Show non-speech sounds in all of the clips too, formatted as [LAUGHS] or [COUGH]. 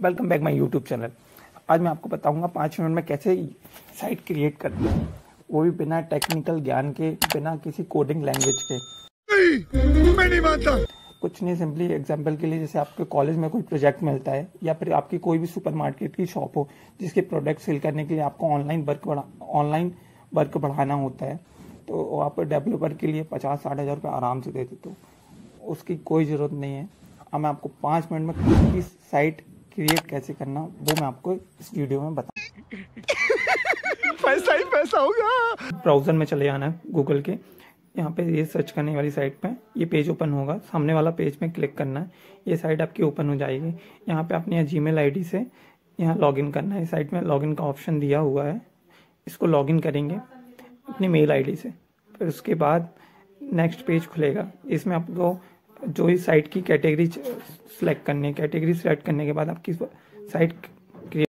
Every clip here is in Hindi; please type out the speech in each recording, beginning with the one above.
Welcome back my YouTube channel. आज मैं आपको बताऊँगा पाँच मिनट में कैसे साइट क्रिएट करते हैं। वो भी बिना टेक्निकल ज्ञान के बिना किसी कोडिंग लैंग्वेज के। नहीं, मैं नहीं मानता। कुछ नहीं सिंपली एग्जांपल के लिए जैसे आपके कॉलेज में कोई प्रोजेक्ट मिलता है या फिर आपकी कोई भी सुपरमार्केट की शॉप हो जिसके प्रोडक्ट सेल करने के लिए आपको ऑनलाइन वर्क बढ़ा ऑनलाइन वर्क बढ़ाना होता है तो आप डेवलपर के लिए पचास साठ हज़ार रुपये आराम से दे देते हो। उसकी कोई ज़रूरत नहीं है। अब मैं आपको पाँच मिनट में खुद की साइट क्रिएट कैसे करना वो मैं आपको इस वीडियो में बता [LAUGHS] पैसा ही पैसा होगा ब्राउज़र में चले जाना है गूगल के। यहाँ पे ये सर्च करने वाली साइट पे ये पेज ओपन होगा। सामने वाला पेज में क्लिक करना है। ये साइट आपकी ओपन हो जाएगी। यहाँ पे अपने जी मेल से यहाँ लॉगिन करना है। इस साइट में लॉगिन का ऑप्शन दिया हुआ है। इसको लॉगिन करेंगे अपनी मेल आईडी से। फिर उसके बाद नेक्स्ट पेज खुलेगा। इसमें आपको जो इस साइट की कैटेगरी सेलेक्ट करने कैटेगरी सेलेक्ट करने के बाद आपकी साइट क्रिएट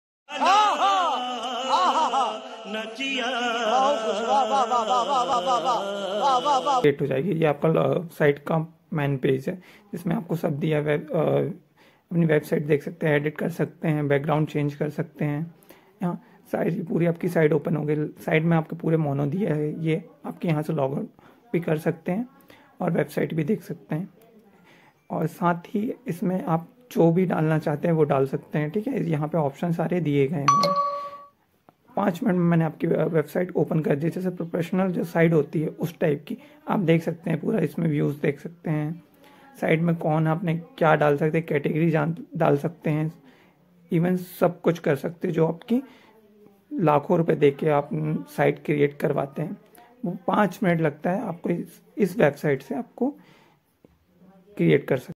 हो जाएगी। ये आपका साइट का मेन पेज है, जिसमें आपको सब दिया वेब अपनी वेबसाइट देख सकते हैं एडिट कर सकते हैं बैकग्राउंड चेंज कर सकते हैं। यहाँ साइड पूरी आपकी साइट ओपन हो गई। साइड में आपके पूरे मोनो दिया है। ये आपके यहाँ से लॉग आउट भी कर सकते हैं और वेबसाइट भी देख सकते हैं। और साथ ही इसमें आप जो भी डालना चाहते हैं वो डाल सकते हैं ठीक है? यहाँ पे ऑप्शन सारे दिए गए हैं। पाँच मिनट में मैंने आपकी वेबसाइट ओपन कर दी। जैसे प्रोफेशनल जो साइट होती है उस टाइप की आप देख सकते हैं पूरा इसमें व्यूज़ देख सकते हैं। साइड में कौन आपने क्या डाल सकते हैं कैटेगरी जान डाल सकते हैं। इवन सब कुछ कर सकते हैं जो आपकी लाखों रुपए दे के आप साइट क्रिएट करवाते हैं। वो पाँच मिनट लगता है आपको इस, इस वेबसाइट से आपको क्रिएट कर सकते